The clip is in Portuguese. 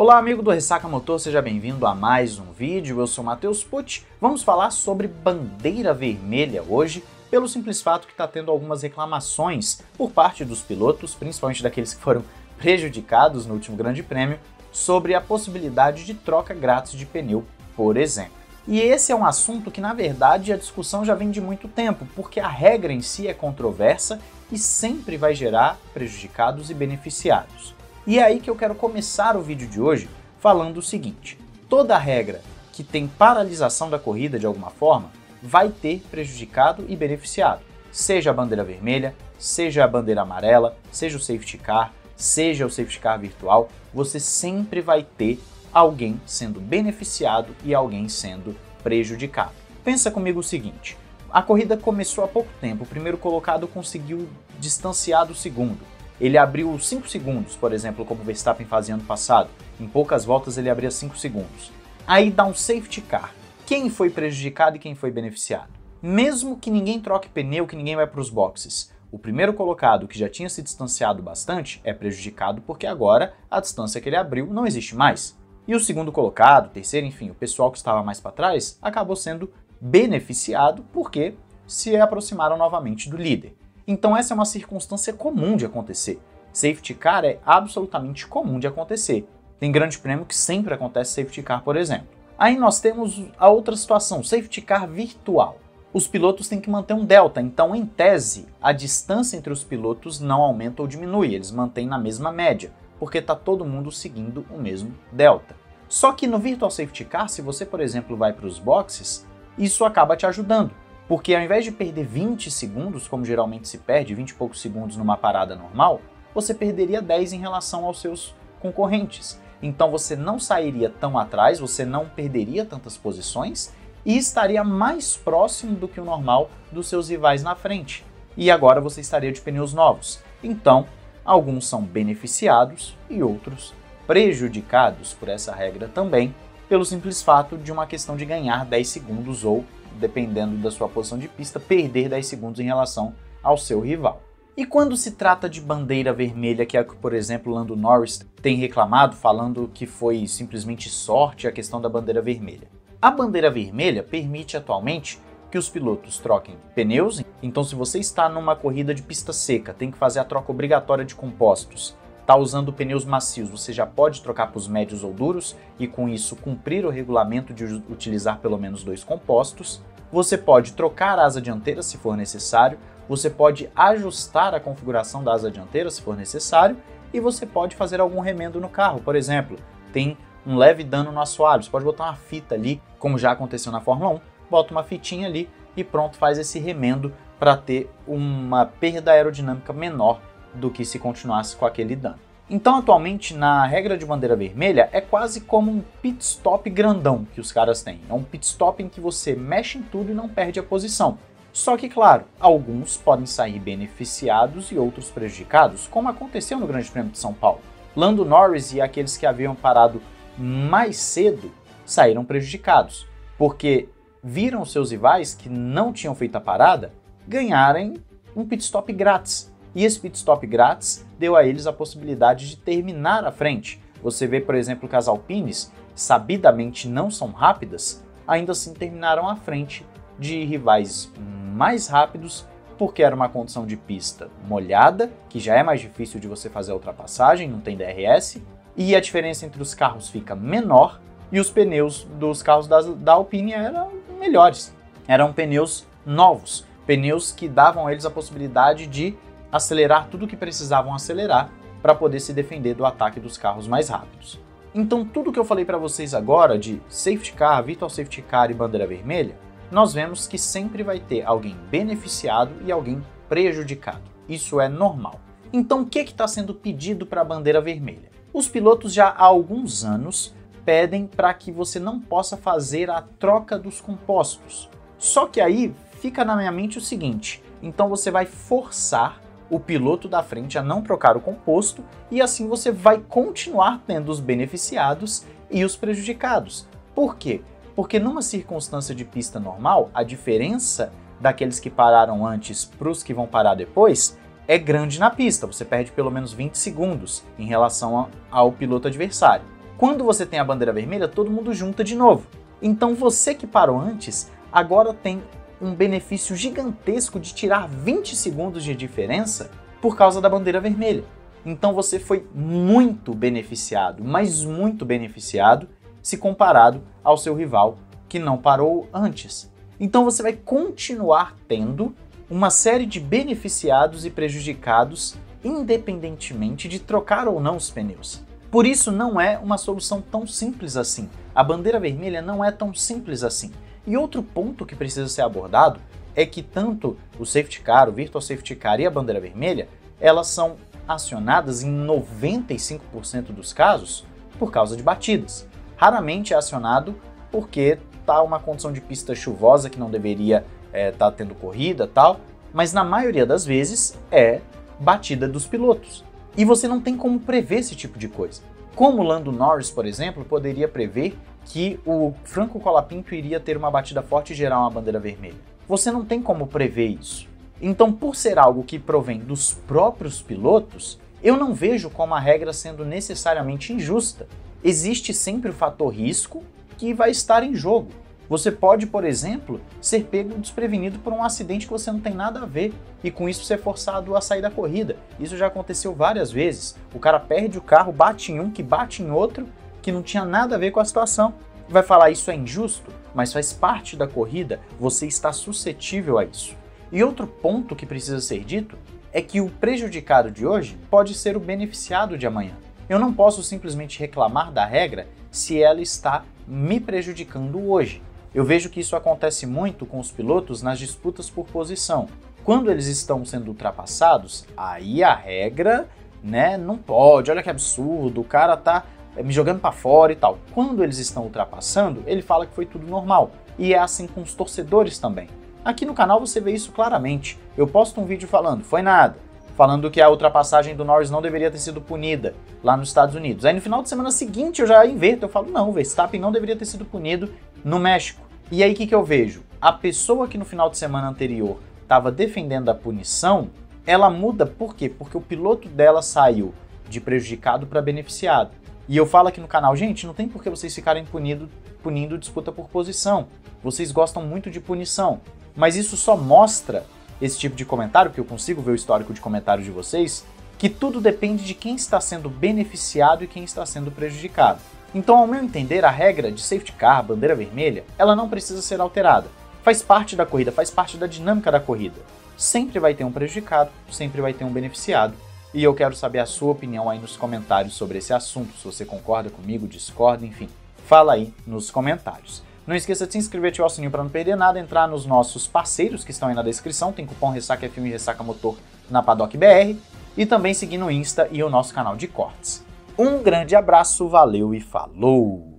Olá amigo do Ressaca Motor, seja bem-vindo a mais um vídeo, eu sou Matheus Pucci. Vamos falar sobre bandeira vermelha hoje, pelo simples fato que está tendo algumas reclamações por parte dos pilotos, principalmente daqueles que foram prejudicados no último grande prêmio, sobre a possibilidade de troca grátis de pneu, por exemplo. E esse é um assunto que, na verdade, a discussão já vem de muito tempo, porque a regra em si é controversa e sempre vai gerar prejudicados e beneficiados. E é aí que eu quero começar o vídeo de hoje falando o seguinte: toda regra que tem paralisação da corrida de alguma forma vai ter prejudicado e beneficiado, seja a bandeira vermelha, seja a bandeira amarela, seja o safety car, seja o safety car virtual, você sempre vai ter alguém sendo beneficiado e alguém sendo prejudicado. Pensa comigo o seguinte: a corrida começou há pouco tempo, o primeiro colocado conseguiu distanciar do segundo. Ele abriu 5 segundos, por exemplo, como o Verstappen fazia ano passado. Em poucas voltas ele abria 5 segundos. Aí dá um safety car. Quem foi prejudicado e quem foi beneficiado? Mesmo que ninguém troque pneu, que ninguém vai para os boxes, o primeiro colocado, que já tinha se distanciado bastante, é prejudicado porque agora a distância que ele abriu não existe mais. E o segundo colocado, terceiro, enfim, o pessoal que estava mais para trás, acabou sendo beneficiado porque se aproximaram novamente do líder. Então essa é uma circunstância comum de acontecer. Safety car é absolutamente comum de acontecer. Tem grande prêmio que sempre acontece safety car, por exemplo. Aí nós temos a outra situação, safety car virtual. Os pilotos têm que manter um delta, então em tese a distância entre os pilotos não aumenta ou diminui, eles mantêm na mesma média, porque está todo mundo seguindo o mesmo delta. Só que no Virtual Safety Car, se você, por exemplo, vai para os boxes, isso acaba te ajudando. Porque ao invés de perder 20 segundos, como geralmente se perde, 20 e poucos segundos numa parada normal, você perderia 10 em relação aos seus concorrentes. Então você não sairia tão atrás, você não perderia tantas posições e estaria mais próximo do que o normal dos seus rivais na frente. E agora você estaria de pneus novos. Então, alguns são beneficiados e outros prejudicados por essa regra também, pelo simples fato de uma questão de ganhar 10 segundos ou dependendo da sua posição de pista, perder 10 segundos em relação ao seu rival. E quando se trata de bandeira vermelha, que é o que, por exemplo, Lando Norris tem reclamado, falando que foi simplesmente sorte a questão da bandeira vermelha. A bandeira vermelha permite atualmente que os pilotos troquem pneus, então se você está numa corrida de pista seca, tem que fazer a troca obrigatória de compostos, está usando pneus macios, você já pode trocar para os médios ou duros e com isso cumprir o regulamento de utilizar pelo menos dois compostos. Você pode trocar a asa dianteira se for necessário, você pode ajustar a configuração da asa dianteira se for necessário e você pode fazer algum remendo no carro. Por exemplo, tem um leve dano no assoalho, você pode botar uma fita ali, como já aconteceu na Fórmula 1, bota uma fitinha ali e pronto, faz esse remendo para ter uma perda aerodinâmica menor do que se continuasse com aquele dano. Então, atualmente, na regra de bandeira vermelha, é quase como um pit stop grandão que os caras têm. É um pit stop em que você mexe em tudo e não perde a posição. Só que, claro, alguns podem sair beneficiados e outros prejudicados, como aconteceu no Grande Prêmio de São Paulo. Lando Norris e aqueles que haviam parado mais cedo saíram prejudicados, porque viram seus rivais que não tinham feito a parada ganharem um pit stop grátis e esse pit stop grátis deu a eles a possibilidade de terminar à frente. Você vê, por exemplo, que as Alpines, sabidamente não são rápidas, ainda assim terminaram à frente de rivais mais rápidos, porque era uma condição de pista molhada, que já é mais difícil de você fazer a ultrapassagem, não tem DRS, e a diferença entre os carros fica menor e os pneus dos carros da, da Alpine eram melhores. Eram pneus novos, pneus que davam a eles a possibilidade de acelerar tudo o que precisavam acelerar para poder se defender do ataque dos carros mais rápidos. Então, tudo que eu falei para vocês agora de safety car, virtual safety car e bandeira vermelha, nós vemos que sempre vai ter alguém beneficiado e alguém prejudicado. Isso é normal. Então, o que está sendo pedido para a bandeira vermelha? Os pilotos já há alguns anos pedem para que você não possa fazer a troca dos compostos. Só que aí fica na minha mente o seguinte: então você vai forçar o piloto da frente a não trocar o composto e assim você vai continuar tendo os beneficiados e os prejudicados. Por quê? Porque numa circunstância de pista normal, a diferença daqueles que pararam antes para os que vão parar depois é grande na pista, você perde pelo menos 20 segundos em relação ao piloto adversário. Quando você tem a bandeira vermelha, todo mundo junta de novo. Então você que parou antes, agora tem um benefício gigantesco de tirar 20 segundos de diferença por causa da bandeira vermelha. Então você foi muito beneficiado, mas muito beneficiado, se comparado ao seu rival que não parou antes. Então você vai continuar tendo uma série de beneficiados e prejudicados, independentemente de trocar ou não os pneus. Por isso não é uma solução tão simples assim. A bandeira vermelha não é tão simples assim. E outro ponto que precisa ser abordado é que tanto o safety car, o virtual safety car e a bandeira vermelha, elas são acionadas em 95% dos casos por causa de batidas. Raramente é acionado porque tá uma condição de pista chuvosa que não deveria estar é, tá tendo corrida tal, mas na maioria das vezes é batida dos pilotos. E você não tem como prever esse tipo de coisa. Como Lando Norris, por exemplo, poderia prever que o Franco Colapinto iria ter uma batida forte e gerar uma bandeira vermelha. Você não tem como prever isso. Então, por ser algo que provém dos próprios pilotos, eu não vejo como a regra sendo necessariamente injusta. Existe sempre o fator risco que vai estar em jogo. Você pode, por exemplo, ser pego desprevenido por um acidente que você não tem nada a ver e com isso ser forçado a sair da corrida. Isso já aconteceu várias vezes. O cara perde o carro, bate em um, que bate em outro, que não tinha nada a ver com a situação. Vai falar isso é injusto, mas faz parte da corrida, você está suscetível a isso. E outro ponto que precisa ser dito é que o prejudicado de hoje pode ser o beneficiado de amanhã. Eu não posso simplesmente reclamar da regra se ela está me prejudicando hoje. Eu vejo que isso acontece muito com os pilotos nas disputas por posição. Quando eles estão sendo ultrapassados, aí a regra, né, não pode. Olha que absurdo, o cara tá eh, me jogando para fora e tal. Quando eles estão ultrapassando, ele fala que foi tudo normal. E é assim com os torcedores também. Aqui no canal você vê isso claramente. Eu posto um vídeo falando, foi nada. Falando que a ultrapassagem do Norris não deveria ter sido punida lá nos Estados Unidos. Aí no final de semana seguinte eu já inverto, eu falo, não, Verstappen não deveria ter sido punido no México. E aí o que, que eu vejo? A pessoa que no final de semana anterior estava defendendo a punição, ela muda por quê? Porque o piloto dela saiu de prejudicado para beneficiado. E eu falo aqui no canal, gente, não tem por que vocês ficarem punido, punindo disputa por posição. Vocês gostam muito de punição. Mas isso só mostra esse tipo de comentário, porque eu consigo ver o histórico de comentários de vocês, que tudo depende de quem está sendo beneficiado e quem está sendo prejudicado. Então, ao meu entender, a regra de safety car, bandeira vermelha, ela não precisa ser alterada. Faz parte da corrida, faz parte da dinâmica da corrida. Sempre vai ter um prejudicado, sempre vai ter um beneficiado. E eu quero saber a sua opinião aí nos comentários sobre esse assunto, se você concorda comigo, discorda, enfim. Fala aí nos comentários. Não esqueça de se inscrever ativar o sininho para não perder nada, entrar nos nossos parceiros que estão aí na descrição, tem cupom Ressaca F1 e Ressaca Motor na Paddock BR, e também seguir no Insta e o nosso canal de cortes. Um grande abraço, valeu e falou!